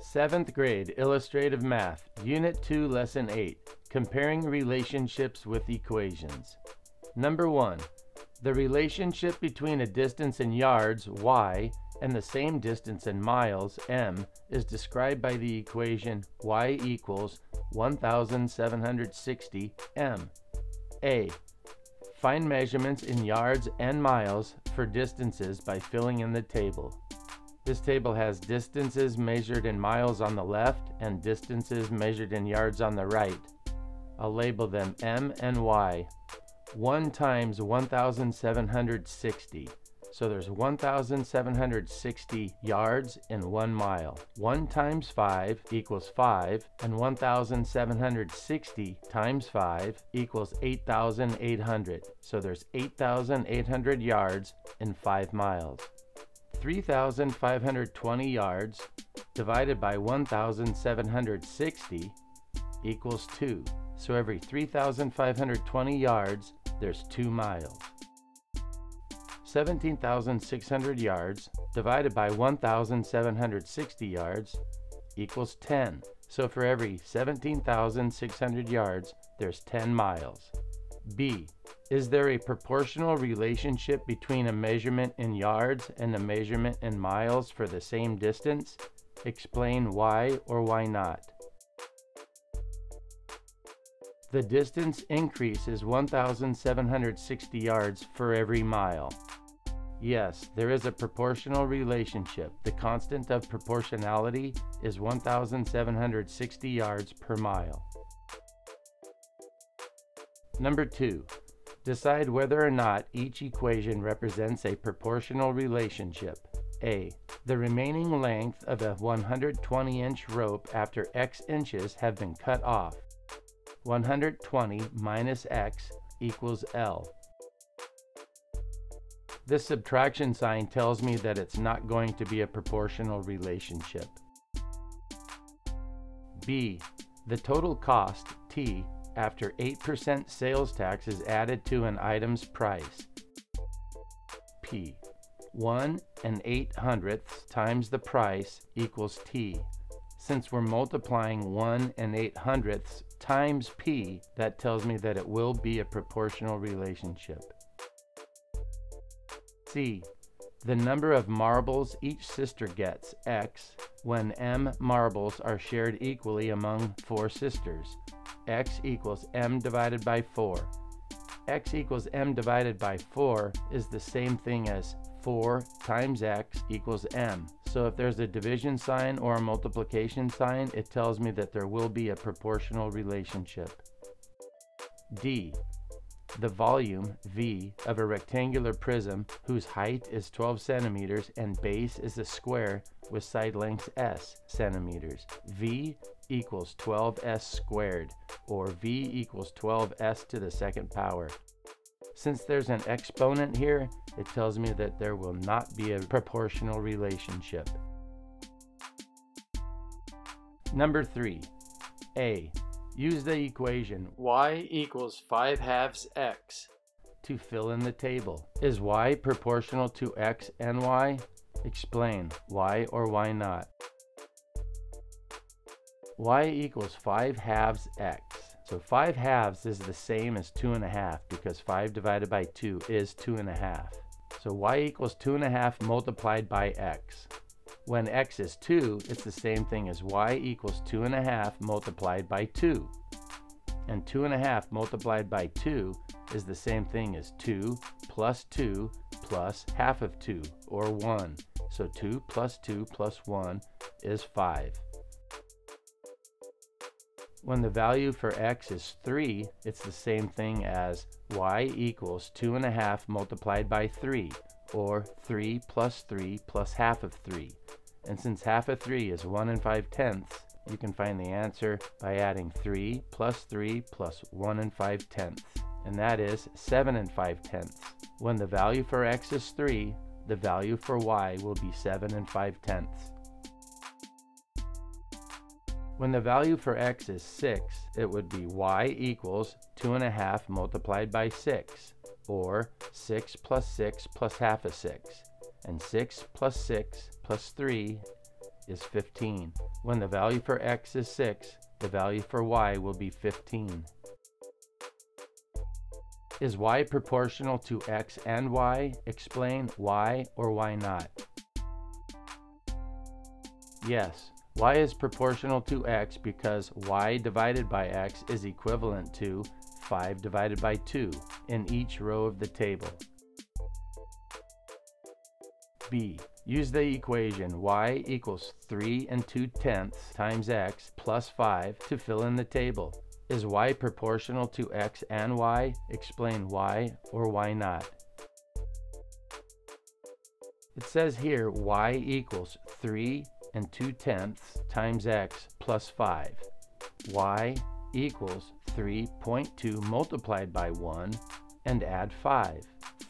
Seventh grade illustrative math, unit 2, lesson 8, comparing relationships with equations. Number 1. The relationship between a distance in yards, y, and the same distance in miles, m, is described by the equation y equals 1760 m. A. Find measurements in yards and miles for distances by filling in the table. This table has distances measured in miles on the left and distances measured in yards on the right. I'll label them M and Y. 1 times 1,760. So there's 1,760 yards in 1 mile. 1 times 5 equals 5, and 1,760 times 5 equals 8,800. So there's 8,800 yards in 5 miles. 3,520 yards divided by 1,760 equals 2. So every 3,520 yards, there's 2 miles. 17,600 yards divided by 1,760 yards equals 10. So for every 17,600 yards, there's 10 miles. B. Is there a proportional relationship between a measurement in yards and a measurement in miles for the same distance? Explain why or why not. The distance increase is 1,760 yards for every mile. Yes, there is a proportional relationship. The constant of proportionality is 1,760 yards per mile. Number 2. Decide whether or not each equation represents a proportional relationship. A. The remaining length of a 120 inch rope after x inches have been cut off. 120 minus x equals L. This subtraction sign tells me that it's not going to be a proportional relationship. B. The total cost, T, after 8% sales tax is added to an item's price. P. 1 and 8 hundredths times the price equals T. Since we're multiplying 1 and 8 hundredths times P, that tells me that it will be a proportional relationship. C. The number of marbles each sister gets, X, when M marbles are shared equally among four sisters x equals m divided by 4. x equals m divided by 4 is the same thing as 4 times x equals m. So if there's a division sign or a multiplication sign, it tells me that there will be a proportional relationship. D. The volume, V, of a rectangular prism whose height is 12 centimeters and base is a square with side lengths s centimeters. V equals 12s squared, or v equals 12s to the second power. Since there's an exponent here, it tells me that there will not be a proportional relationship. Number 3. A. Use the equation y equals 5 halves x to fill in the table. Is y proportional to x and y? Explain why or why not y equals 5 halves x. So 5 halves is the same as 2 and a half because 5 divided by 2 is 2 and a half. So y equals 2 and a half multiplied by x. When x is 2, it's the same thing as y equals 2 and a half multiplied by 2. And 2 and a half multiplied by 2 is the same thing as 2 plus 2 plus half of 2, or 1. So 2 plus 2 plus 1 is 5. When the value for x is 3, it's the same thing as y equals 2.5 multiplied by 3, or 3 plus 3 plus half of 3. And since half of 3 is 1 and 5 tenths, you can find the answer by adding 3 plus 3 plus 1 and 5 tenths. And that is 7 and 5 tenths. When the value for x is 3, the value for y will be 7 and 5 tenths. When the value for x is 6, it would be y equals 2.5 multiplied by 6, or 6 plus 6 plus half of 6. And 6 plus 6 plus 3 is 15. When the value for x is 6, the value for y will be 15. Is y proportional to x and y? Explain why or why not. Yes, y is proportional to x because y divided by x is equivalent to 5 divided by 2 in each row of the table. B. Use the equation y equals 3 and 2 tenths times x plus 5 to fill in the table. Is y proportional to x and y? Explain why or why not. It says here y equals 3 and 2 tenths times x plus 5. y equals 3.2 multiplied by 1 and add 5.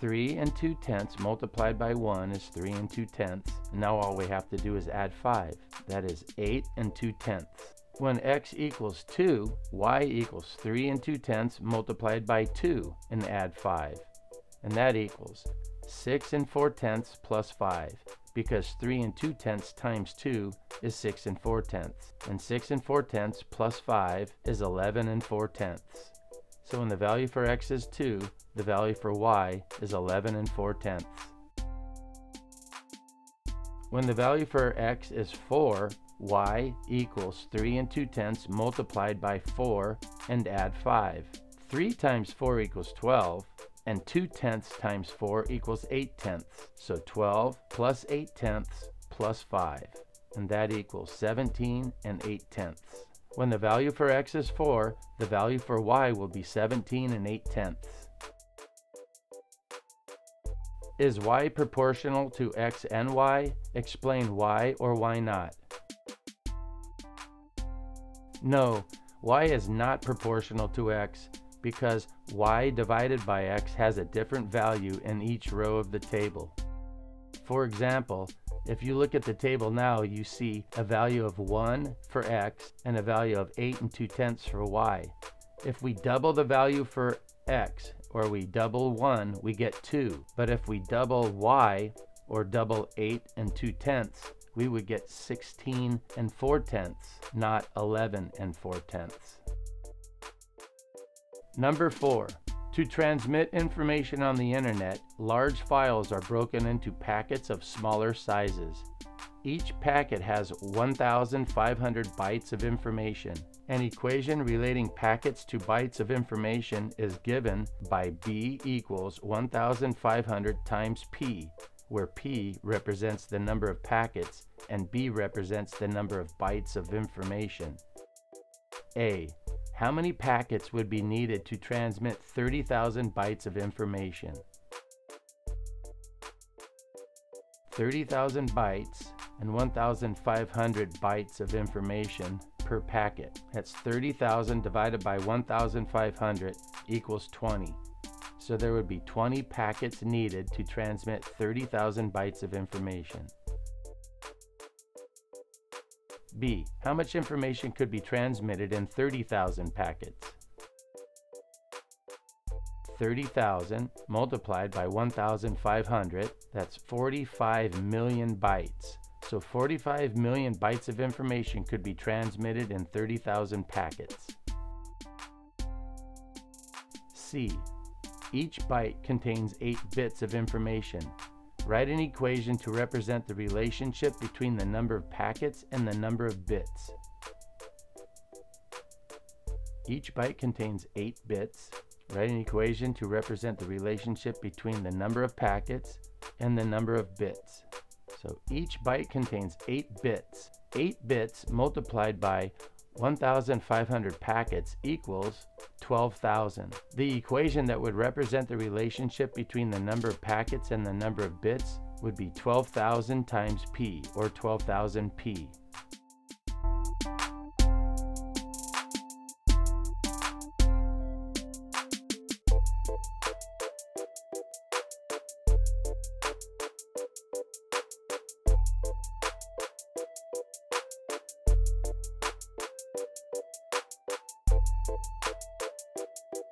3 and 2 tenths multiplied by 1 is 3 and 2 tenths. Now all we have to do is add 5. That is 8 and 2 tenths. When x equals 2, y equals 3 and 2 tenths multiplied by 2 and add 5. And that equals 6 and 4 tenths plus 5 because 3 and 2 tenths times 2 is 6 and 4 tenths. And 6 and 4 tenths plus 5 is 11 and 4 tenths. So when the value for x is 2, the value for y is 11 and 4 tenths. When the value for x is 4, y equals 3 and 2 tenths multiplied by 4 and add 5. 3 times 4 equals 12, and 2 tenths times 4 equals 8 tenths. So 12 plus 8 tenths plus 5, and that equals 17 and 8 tenths. When the value for x is 4, the value for y will be 17 and 8 tenths. Is y proportional to x and y? Explain why or why not. No, y is not proportional to x because y divided by x has a different value in each row of the table. For example, if you look at the table now, you see a value of 1 for x and a value of 8 and 2 tenths for y. If we double the value for x, or we double 1, we get 2. But if we double y, or double 8 and 2 tenths, we would get 16 and 4 tenths, not 11 and 4 tenths. Number 4. To transmit information on the internet, large files are broken into packets of smaller sizes. Each packet has 1,500 bytes of information. An equation relating packets to bytes of information is given by B equals 1,500 times P, where P represents the number of packets and B represents the number of bytes of information. A. How many packets would be needed to transmit 30,000 bytes of information? 30,000 bytes and 1,500 bytes of information per packet. That's 30,000 divided by 1,500 equals 20. So there would be 20 packets needed to transmit 30,000 bytes of information. B. How much information could be transmitted in 30,000 packets? 30,000 multiplied by 1,500, that's 45 million bytes. So 45 million bytes of information could be transmitted in 30,000 packets. C. Each byte contains 8 bits of information. Write an equation to represent the relationship between the number of packets and the number of bits. Each byte contains 8 bits. Write an equation to represent the relationship between the number of packets and the number of bits. So each byte contains 8 bits. 8 bits multiplied by 1,500 packets equals 12,000. The equation that would represent the relationship between the number of packets and the number of bits would be 12,000 times p, or 12,000 p.